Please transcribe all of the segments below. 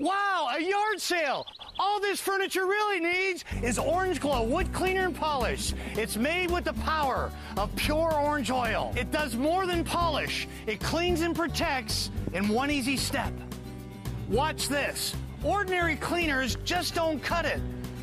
Wow, a yard sale! All this furniture really needs is Orange Glo Wood Cleaner and Polish. It's made with the power of pure orange oil. It does more than polish, it cleans and protects in one easy step. Watch this. Ordinary cleaners just don't cut it.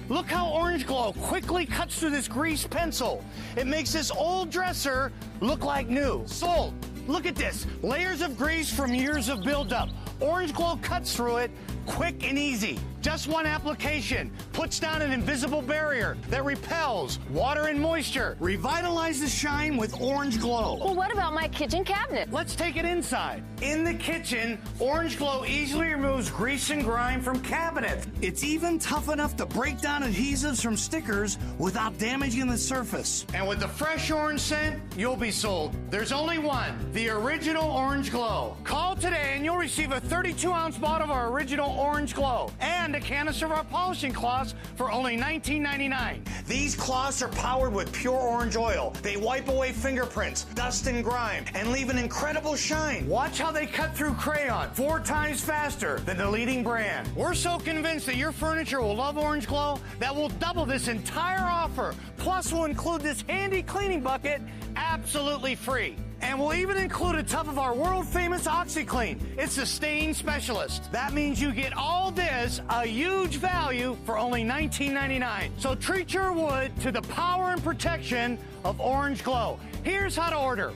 Look how Orange Glo quickly cuts through this grease pencil. It makes this old dresser look like new. Sold. Look at this. Layers of grease from years of buildup. Orange Glo cuts through it quick and easy. Just one application puts down an invisible barrier that repels water and moisture. Revitalizes shine with Orange Glo. Well, what about my kitchen cabinet? Let's take it inside. In the kitchen, Orange Glo easily removes grease and grime from cabinets. It's even tough enough to break down adhesives from stickers without damaging the surface. And with the fresh orange scent, you'll be sold. There's only one, the original Orange Glo. Call today and you'll receive a 32 ounce bottle of our original Orange Glo and a canister of our polishing cloths for only $19.99. These cloths are powered with pure orange oil. They wipe away fingerprints, dust, and grime, and leave an incredible shine. Watch how they cut through crayon four times faster than the leading brand. We're so convinced that your furniture will love Orange Glo that we'll double this entire offer. Plus, we'll include this handy cleaning bucket absolutely free. And we'll even include a tub of our world famous OxiClean. It's a stain specialist. That means you get all this, a huge value, for only $19.99. So treat your wood to the power and protection of Orange Glo. Here's how to order.